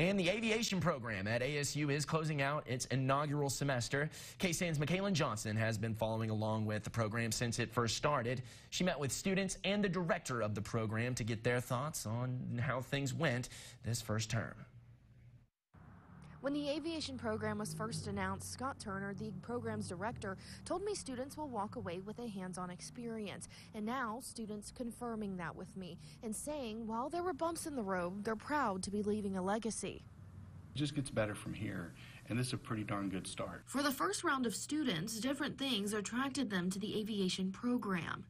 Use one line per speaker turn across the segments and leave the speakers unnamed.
And the aviation program at ASU is closing out its inaugural semester. KSAN's Michaelan Johnson has been following along with the program since it first started. She met with students and the director of the program to get their thoughts on how things went this first term.
When the aviation program was first announced, Scott Turner, the program's director, told me students will walk away with a hands on experience. And now, students confirming that with me and saying while there were bumps in the road, they're proud to be leaving a legacy.
It just gets better from here, and this is a pretty darn good start.
For the first round of students, different things attracted them to the aviation program.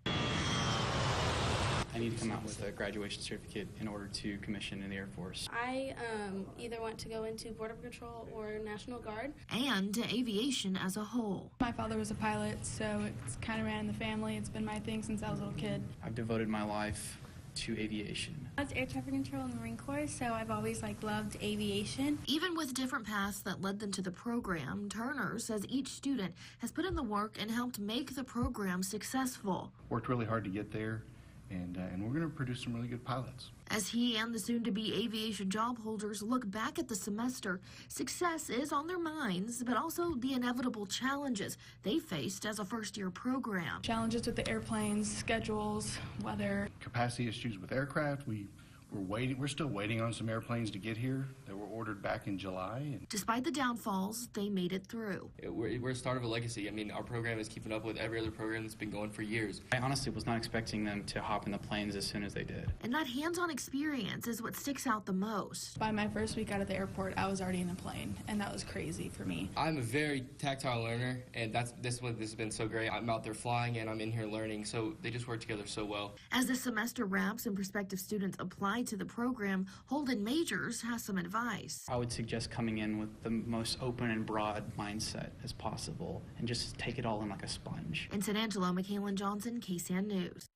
I need to come out with a graduation certificate in order to commission in the Air Force.
I um, either want to go into Border Patrol or National Guard.
And to aviation as a whole.
My father was a pilot, so it's kind of ran in the family. It's been my thing since I was a little kid.
I've devoted my life to aviation.
I was air traffic control in the Marine Corps, so I've always like loved aviation.
Even with different paths that led them to the program, Turner says each student has put in the work and helped make the program successful.
Worked really hard to get there, and, uh, and we're going to produce some really good pilots.
As he and the soon to be aviation job holders look back at the semester, success is on their minds, but also the inevitable challenges they faced as a first year program.
Challenges with the airplanes, schedules, weather.
Capacity issues with aircraft. We we're waiting. We're still waiting on some airplanes to get here that were ordered back in July. And
Despite the downfalls, they made it through.
We're, we're a start of a legacy. I mean, our program is keeping up with every other program that's been going for years.
I honestly was not expecting them to hop in the planes as soon as they did.
And that hands on experience is what sticks out the most.
By my first week out of the airport, I was already in a plane, and that was crazy for me.
I'm a very tactile learner, and that's this one. This has been so great. I'm out there flying, and I'm in here learning. So they just work together so well.
As the semester wraps and prospective students apply to the program, Holden Majors has some advice.
I would suggest coming in with the most open and broad mindset as possible and just take it all in like a sponge.
In San Angelo, Michaelan Johnson, KSAN News.